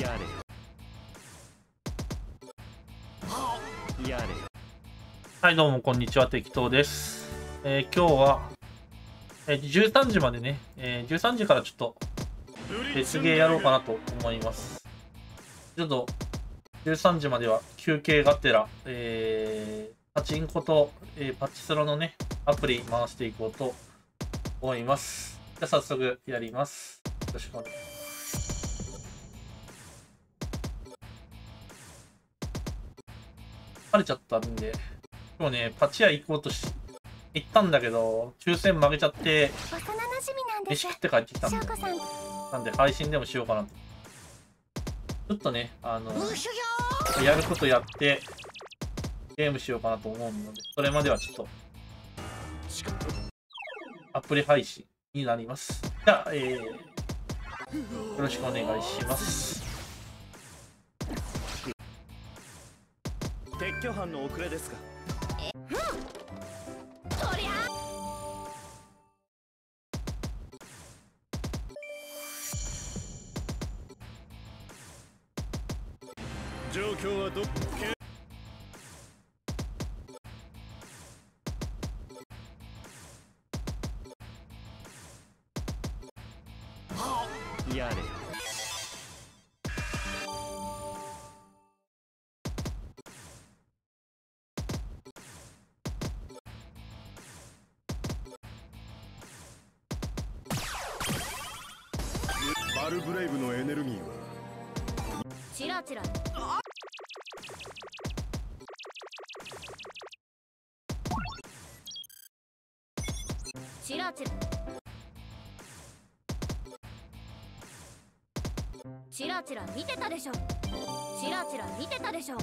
やれやれはい、どうも、こんにちは。適当です。えー今日は、えー13時までね、えー13時からちょっと、別ゲーやろうかなと思います。ちょっと、13時までは休憩がてら、えーパチンコと、えーパチスロのね、アプリ回していこうと思います。じゃ、早速やります。よろしくお願いします。れちゃったんで、今日ね、パチ屋行こうとし、行ったんだけど、抽選負けちゃって、飯食って帰ってきたんで、なんで配信でもしようかなと。ちょっとね、あの、やることやって、ゲームしようかなと思うので、それまではちょっと、アプリ配信になります。じゃあ、えー、よろしくお願いします。撤去班の遅れですか？うん。とりゃ状況はどっけバルブレイブのエネルギーはチラチラ。チラチラ。チラチラ見てたでしょ。チラチラ見てたでしょ。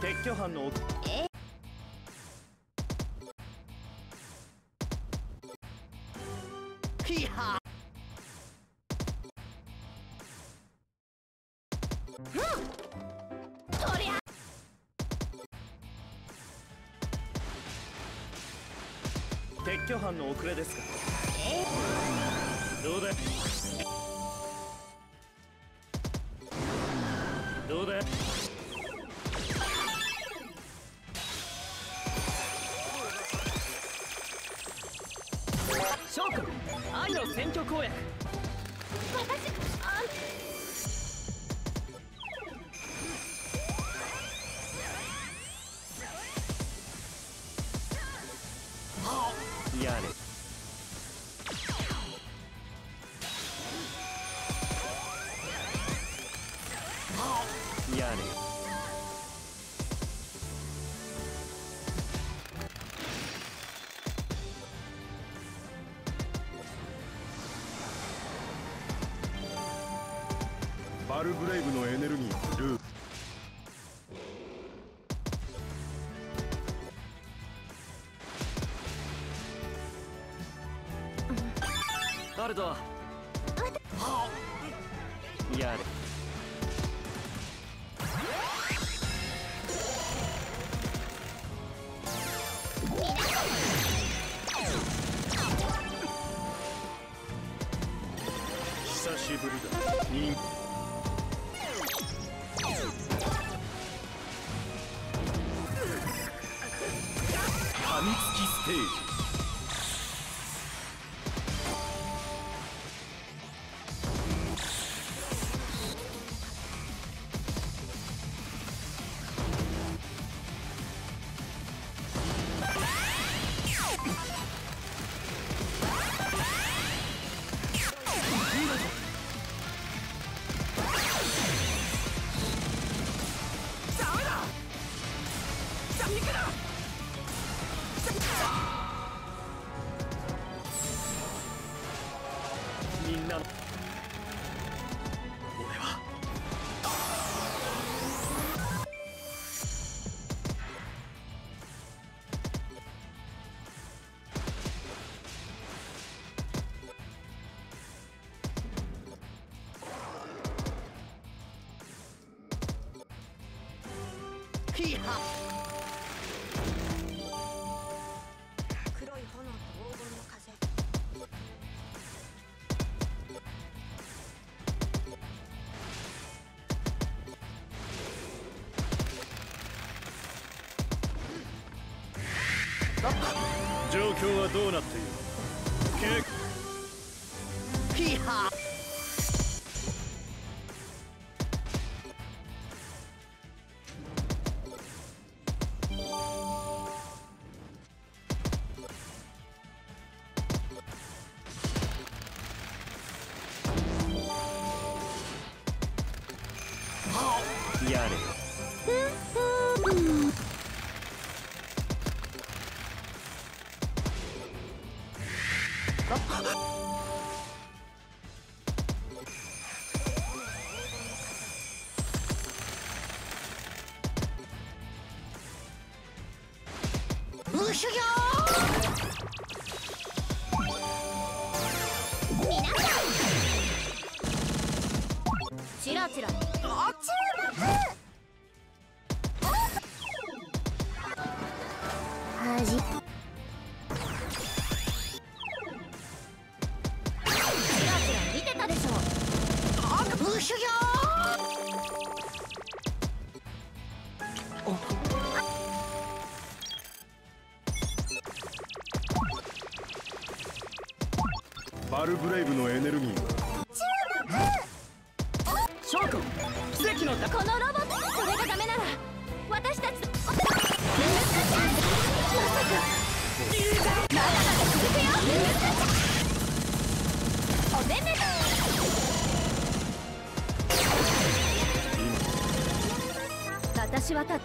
撤去班の遅の遅れですか？ルドはやれ況はどうなっているバルブレイブのエネルギー証拠奇跡のだこのロボットこれがダメなら私たちまさかまだまだ続くよおめめ私はた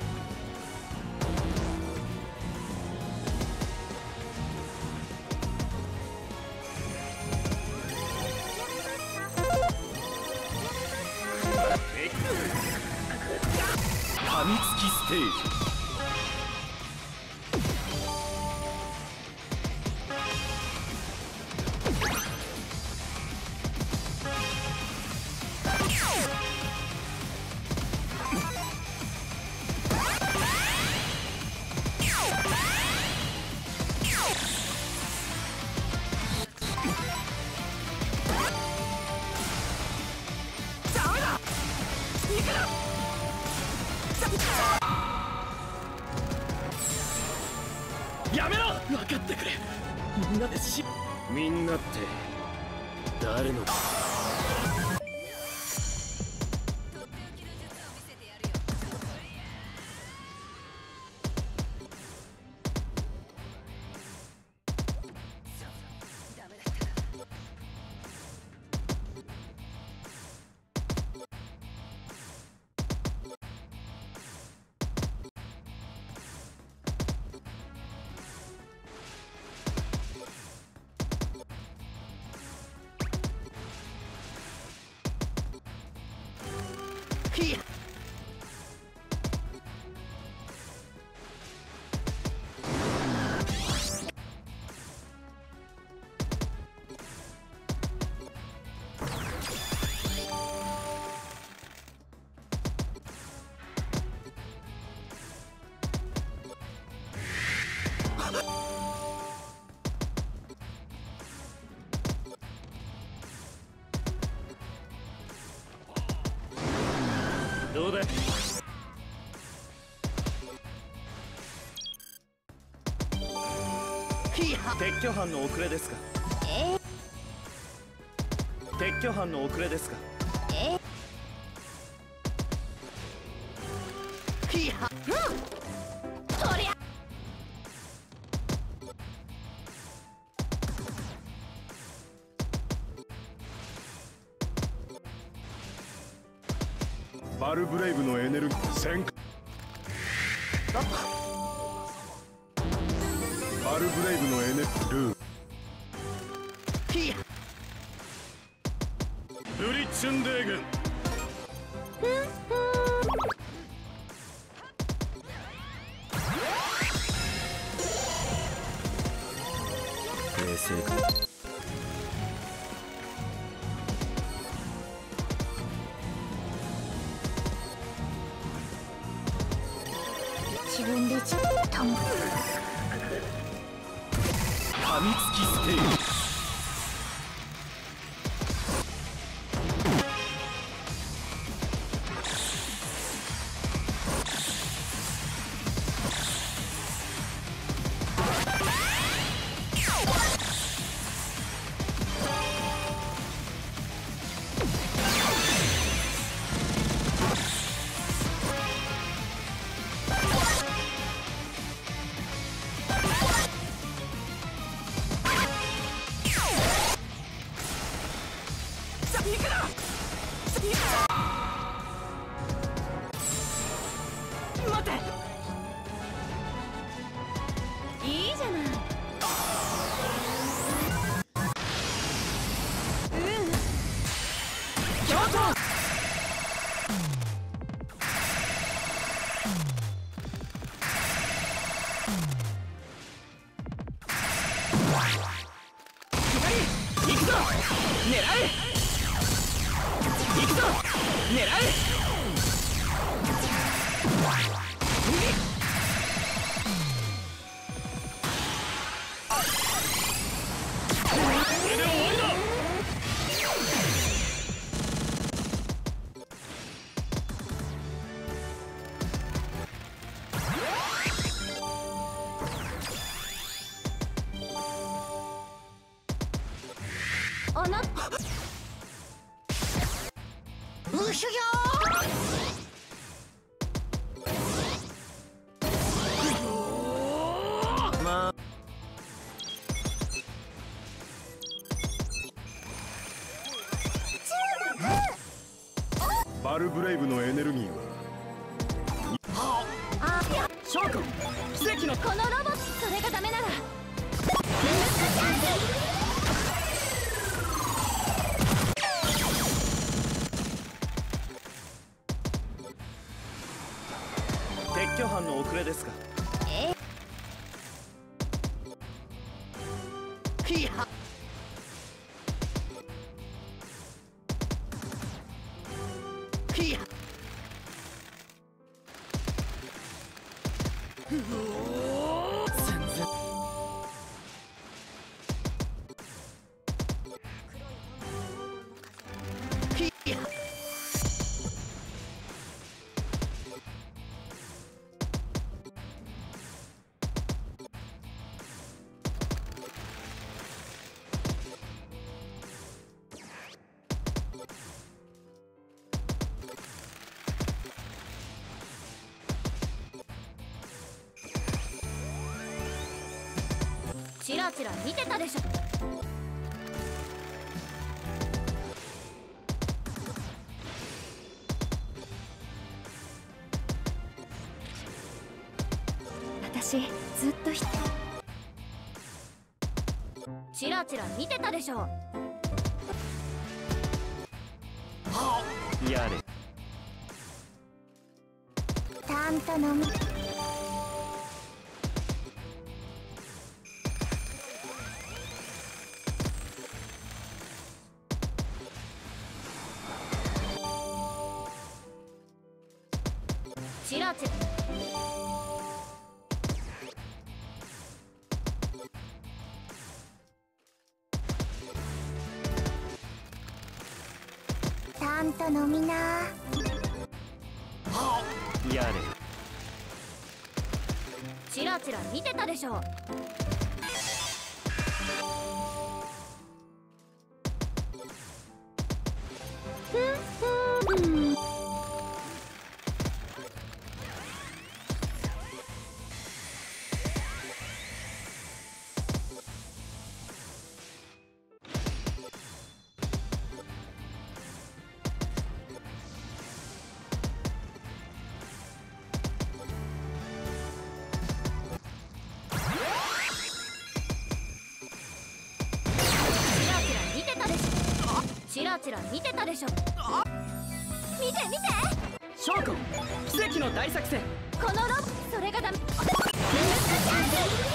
だ撤去班の遅れですか？え撤去班の遅れですか？バルブレイブのエネルギーは。奇跡の。このロボットそれがダメならチラチラ見てたでしょ。私ずっとひチラチラ見てたでしょ。ゃんと飲みな。やれ。チラチラ見てたでしょチラチラ見てたでしょ。見て見て。証拠奇跡の大作戦。このロボそれがダメ。お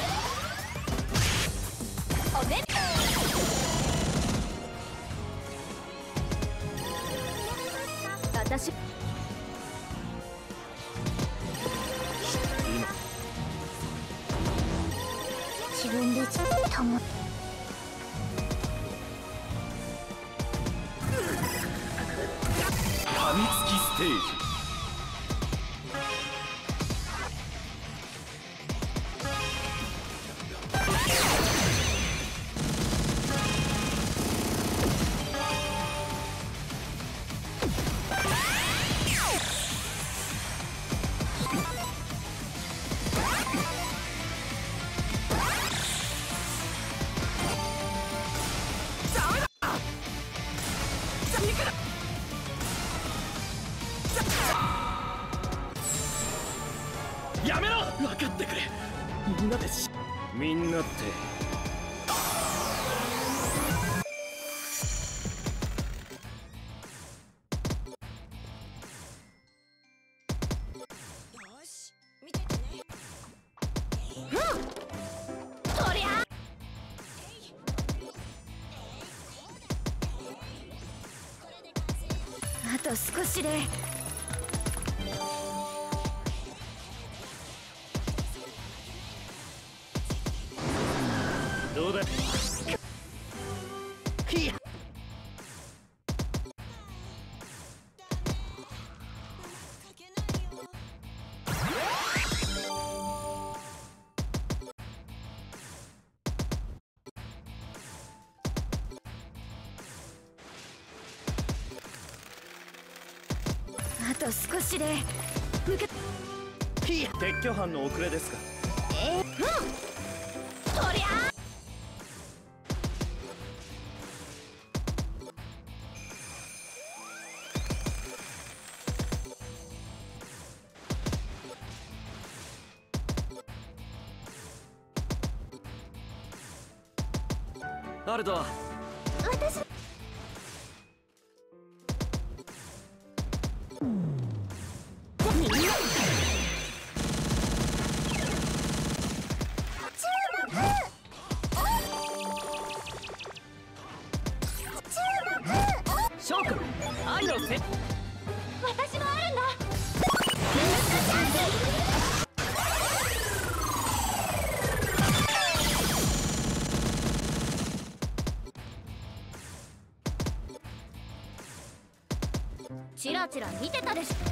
と少しでと少しで抜け撤去班の遅れですか。えー、うん。とりゃアルト私。みチラチラ見てたでしょ。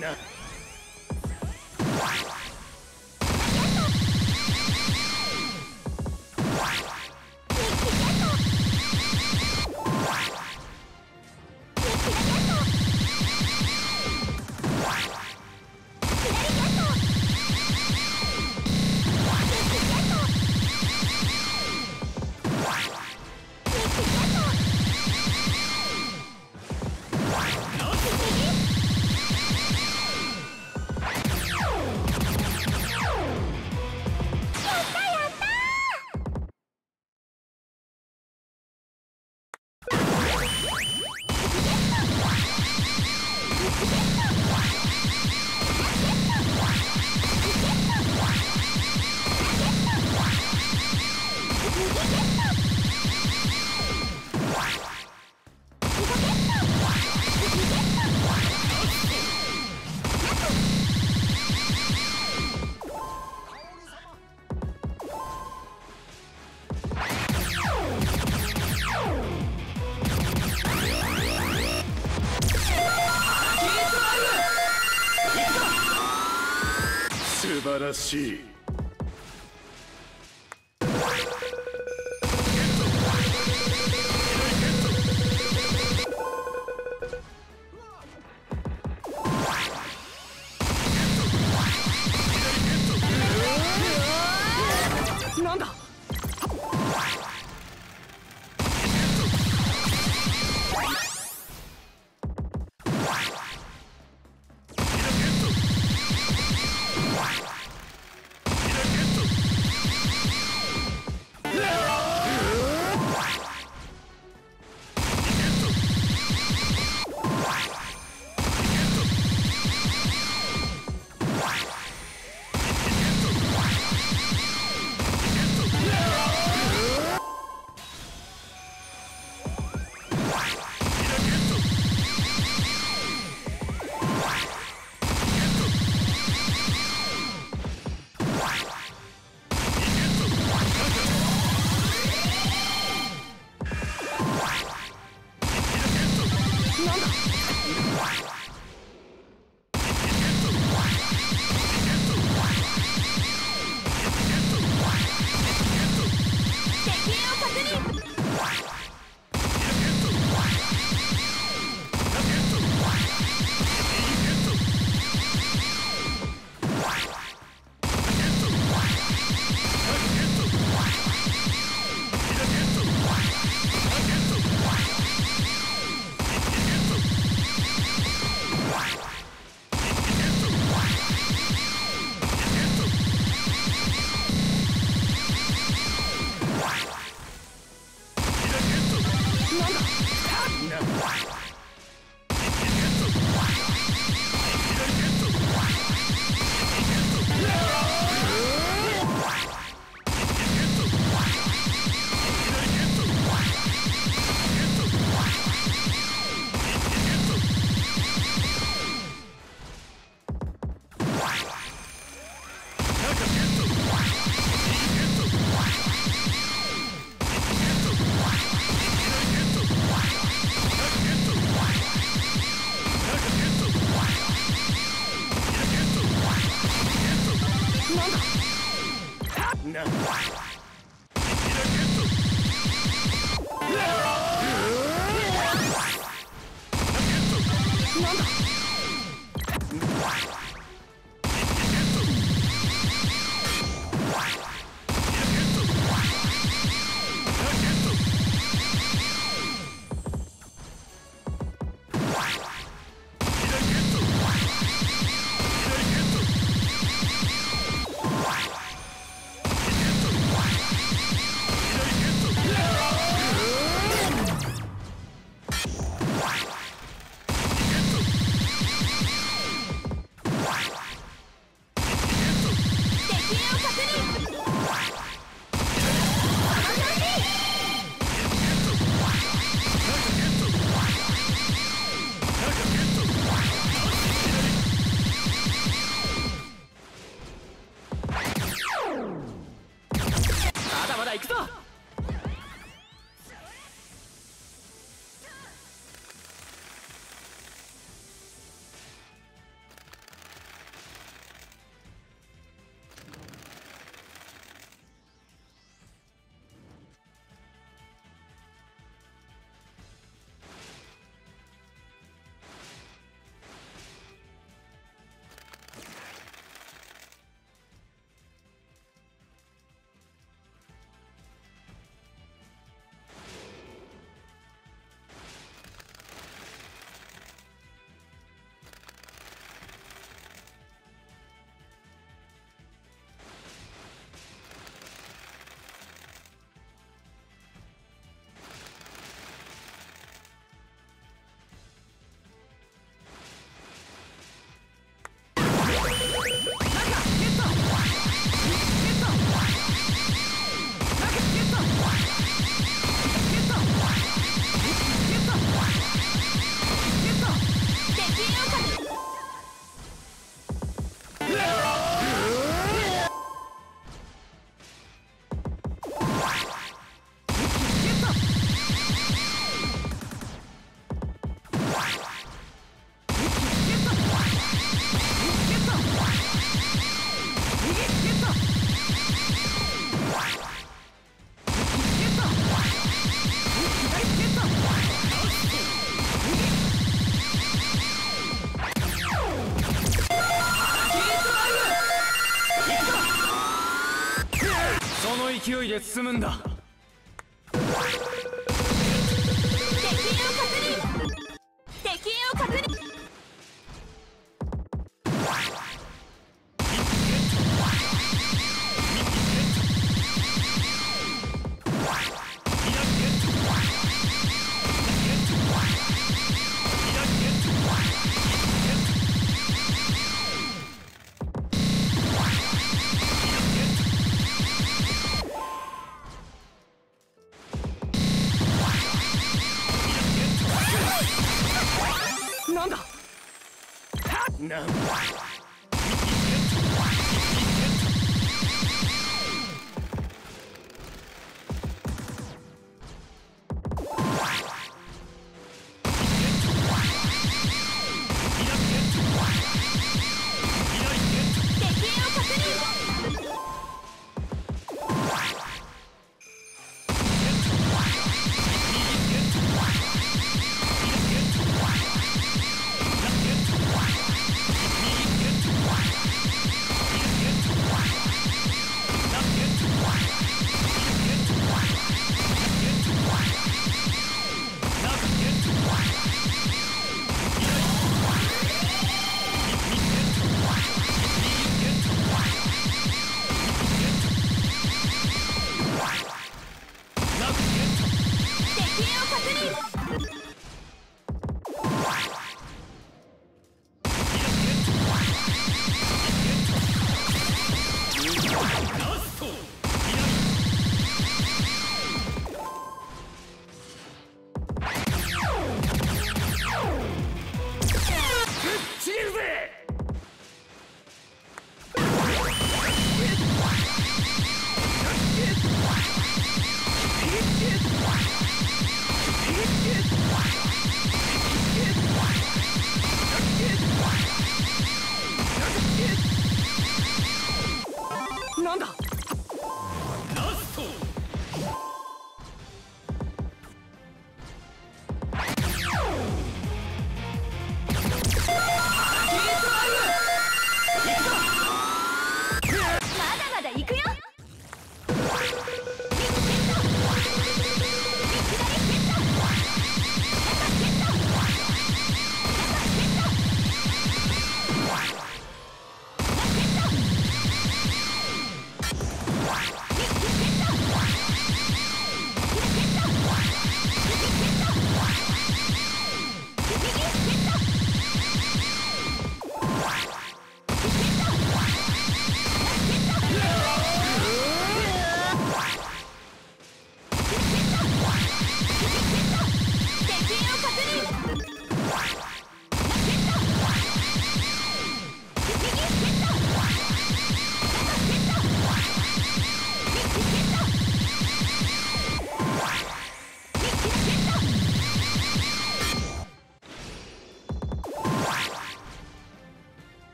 ならしい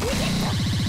なんだ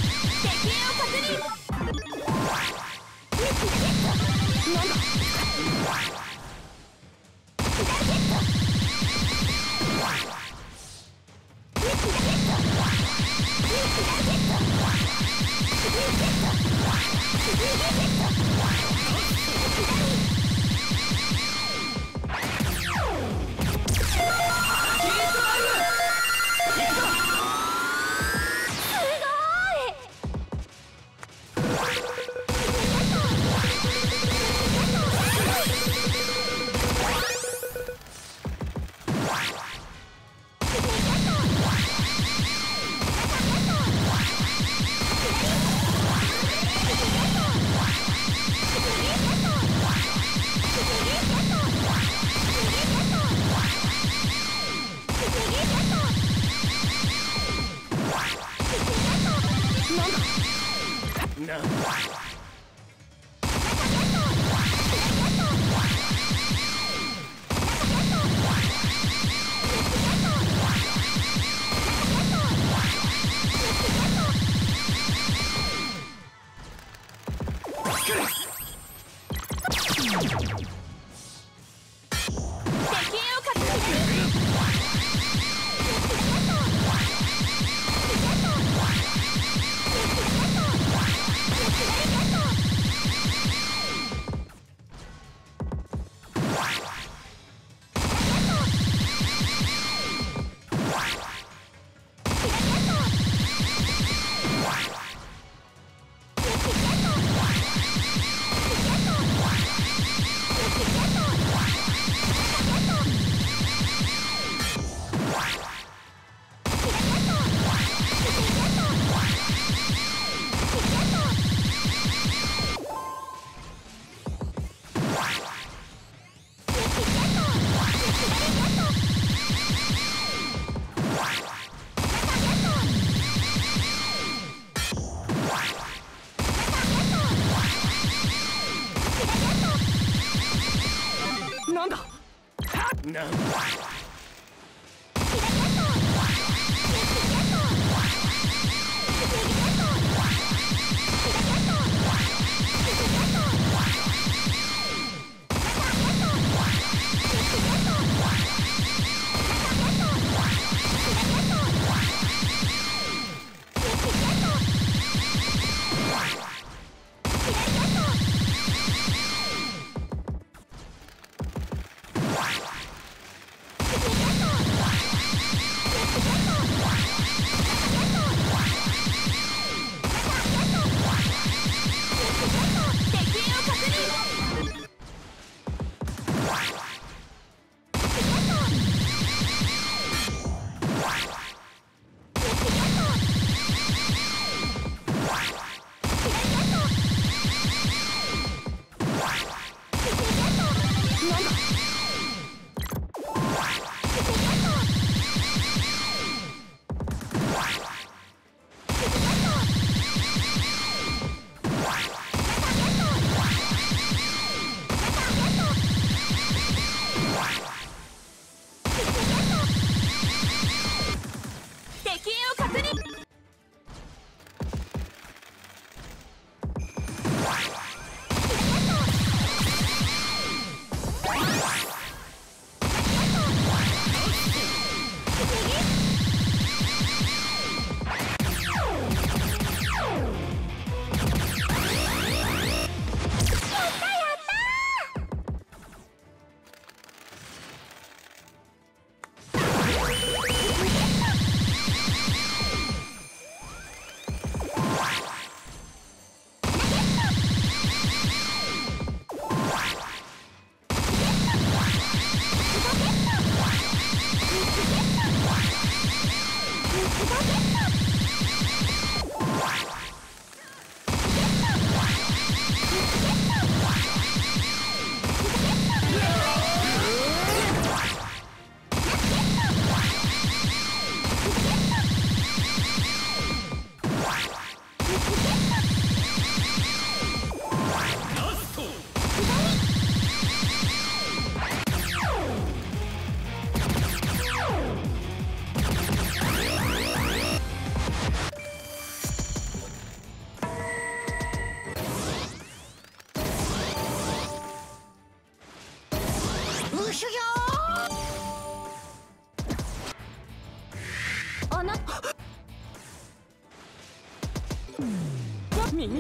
みん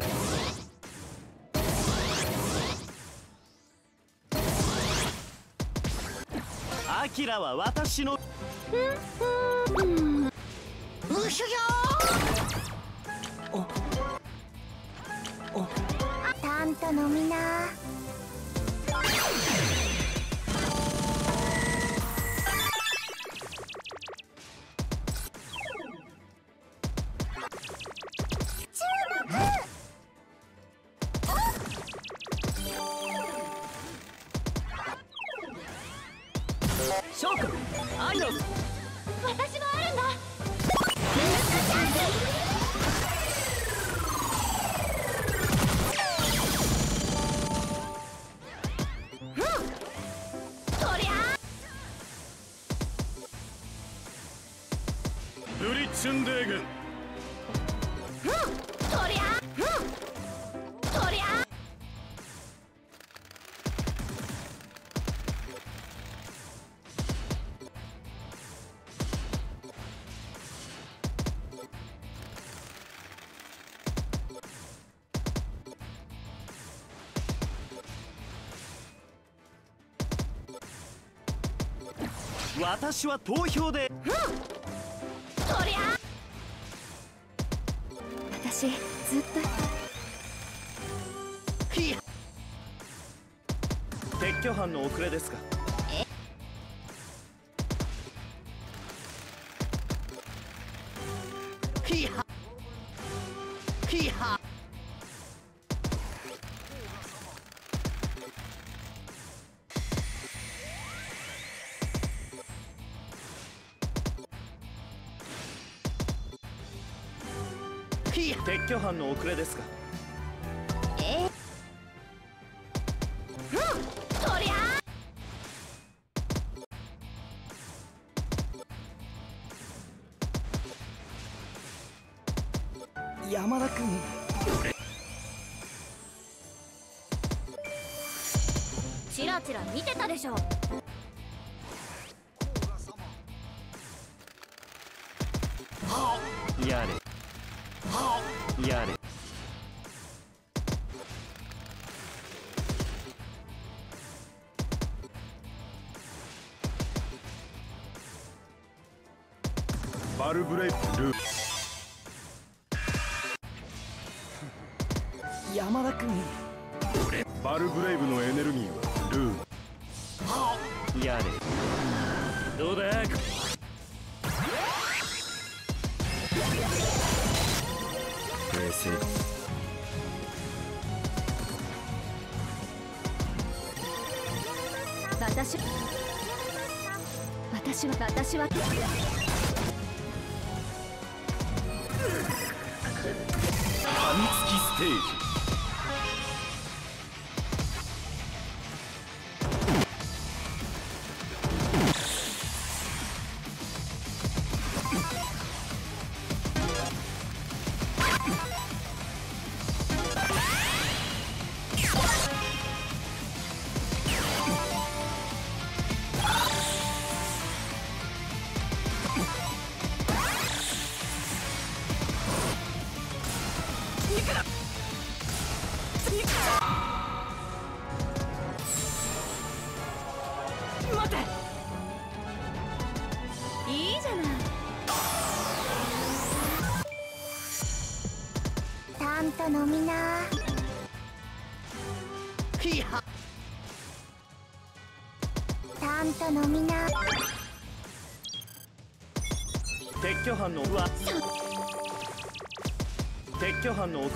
アキラは私のたんと飲みな私は投票で。とりゃ私ずっと。撤去班の遅れですかや撤去班の遅れですかえ？とりゃ山田君。チラチラ見てたでしょバルブレイブルー。山田君バルブレイブのエネルギーはルー。ンやれどうだ？冷静。私私は私は Peace.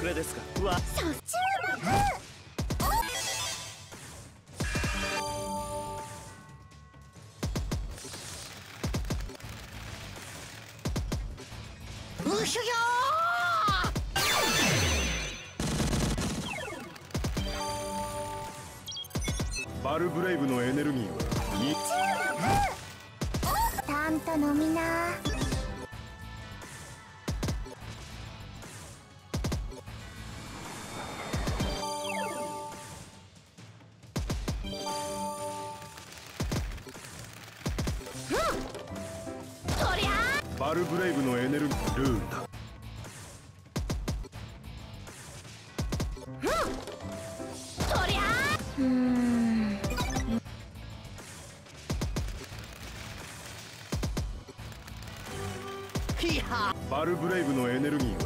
れですか？ルブレイブのエネルギーは？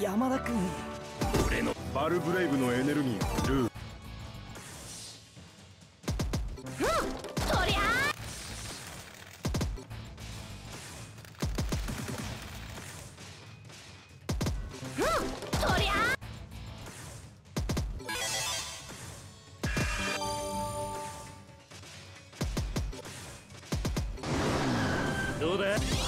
山田君。バルブレイブどうだ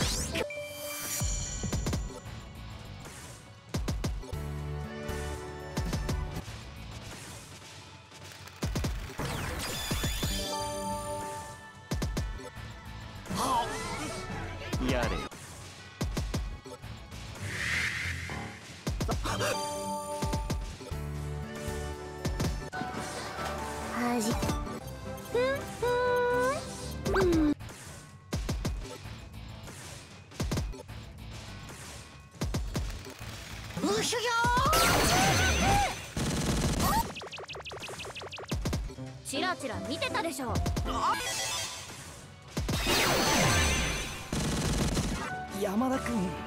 ちら見てたでしょ山田君。